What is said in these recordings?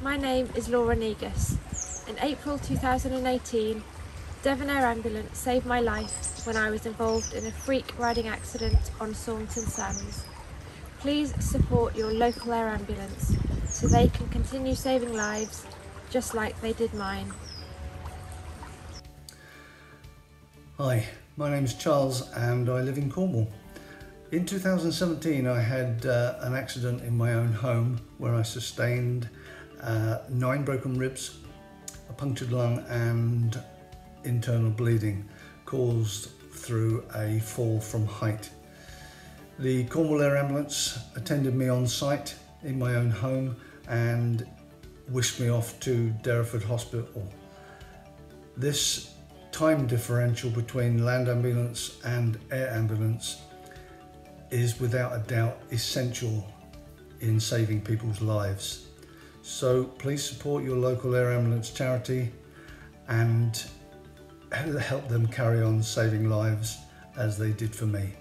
my name is Laura Negus. In April 2018, Devon Air Ambulance saved my life when I was involved in a freak riding accident on Saunton Sands. Please support your local air ambulance so they can continue saving lives just like they did mine. Hi, my name is Charles and I live in Cornwall. In 2017 I had uh, an accident in my own home where I sustained uh, nine broken ribs, a punctured lung and internal bleeding caused through a fall from height. The Cornwall Air Ambulance attended me on site in my own home and whisked me off to Derriford Hospital. This time differential between land ambulance and air ambulance is without a doubt essential in saving people's lives. So please support your local air ambulance charity and help them carry on saving lives as they did for me.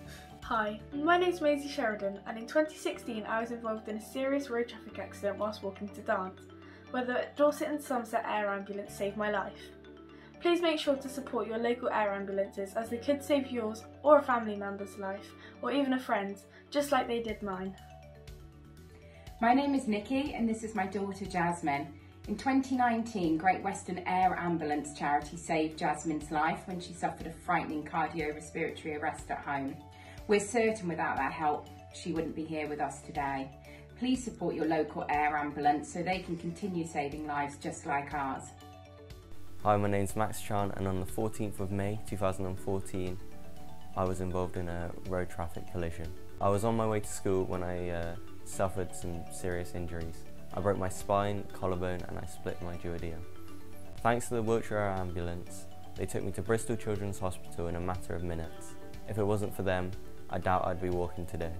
Hi, my name's Maisie Sheridan and in 2016 I was involved in a serious road traffic accident whilst walking to dance, where the Dorset and Somerset Air Ambulance saved my life. Please make sure to support your local air ambulances as they could save yours or a family member's life or even a friend's, just like they did mine. My name is Nikki and this is my daughter Jasmine. In 2019, Great Western Air Ambulance charity saved Jasmine's life when she suffered a frightening cardiorespiratory arrest at home. We're certain without their help, she wouldn't be here with us today. Please support your local air ambulance so they can continue saving lives just like ours. Hi, my name's Max Chan and on the 14th of May 2014 I was involved in a road traffic collision. I was on my way to school when I uh, suffered some serious injuries. I broke my spine, collarbone and I split my duodenum. Thanks to the Wiltshire Ambulance, they took me to Bristol Children's Hospital in a matter of minutes. If it wasn't for them, I doubt I'd be walking today.